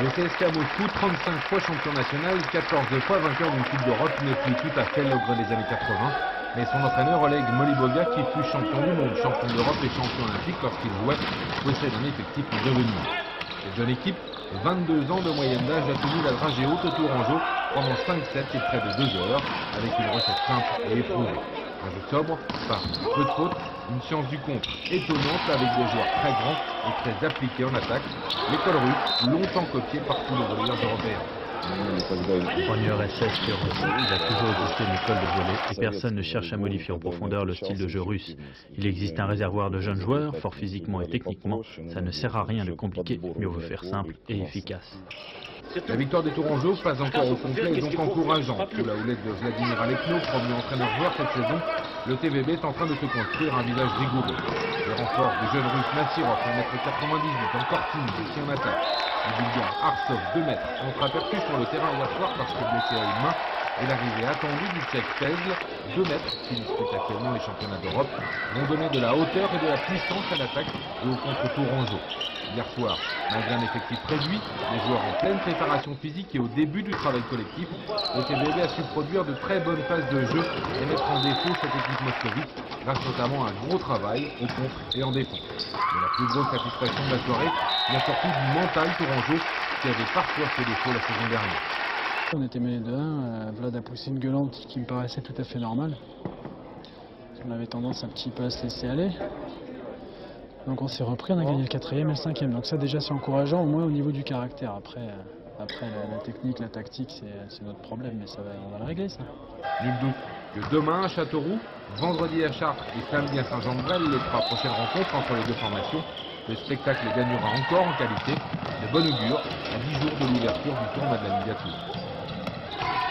Le CSK Moscou, 35 fois champion national, 14 fois vainqueur d'une Coupe d'Europe, n'est plus tout à fait l'ogre des années 80. Mais son entraîneur Oleg Moliboga, qui fut champion du monde, champion d'Europe et champion olympique lorsqu'il jouait, possède un effectif en devenir. Cette jeune équipe, 22 ans de moyenne d'âge, a tenu la dragée haute au Tourangeau pendant 5 sets et près de 2 heures, avec une recette simple et éprouvée. Un jeu sobre, par peu de fautes, une science du contre étonnante avec des joueurs très grands et très appliqués en attaque. L'école russe, longtemps copiée par tous les volleyeurs européens. En URSS et en Russie, il a toujours existé une école de volley et personne ne cherche à modifier en profondeur le style de jeu russe. Il existe un réservoir de jeunes joueurs, forts physiquement et techniquement. Ça ne sert à rien de compliquer, mieux vaut faire simple et efficace. La victoire des Tourangeaux, pas encore au complet, est donc encourageante. Sous la houlette de Vladimir Alekno, premier entraîneur-joueur cette saison, le TVB est en train de se construire un village rigoureux. Les renforts du jeune russe Nassirov, 1m98, encore timide, aussi en attaque. Le bulgare Arsov, 2 mètres, entre aperçu sur le terrain hier soir parce que blessé à une main. Et l'arrivée attendue du Tchèque Tesla, 2 mètres, qui dispute actuellement les championnats d'Europe, vont donner de la hauteur et de la puissance à l'attaque et au contre-tourangeau. Hier soir, malgré un effectif réduit, les joueurs en pleine préparation physique et au début du travail collectif, le TVB a su produire de très bonnes phases de jeu et mettre en défaut cette équipe moscovite, grâce notamment à un gros travail au contre et en défense. Mais la plus grosse satisfaction de la soirée vient surtout du mental tourangeau qui avait parfois fait défaut la saison dernière. On était mené de 1, euh, Vlad a poussé une gueulante qui me paraissait tout à fait normale. On avait tendance un petit peu à se laisser aller. Donc on s'est repris, on a gagné le quatrième et le cinquième. Donc ça déjà c'est encourageant, au moins au niveau du caractère. Après, euh, après la, technique, la tactique, c'est c'est notre problème, mais ça va, on va le régler ça. Nul doute que demain à Châteauroux, vendredi à Chartres et samedi à Saint-Jean-de-Bréle, les trois prochaines rencontres entre les deux formations, le spectacle gagnera encore en qualité, de bon augure, à 10 jours de l'ouverture du tournoi de la. Thank you.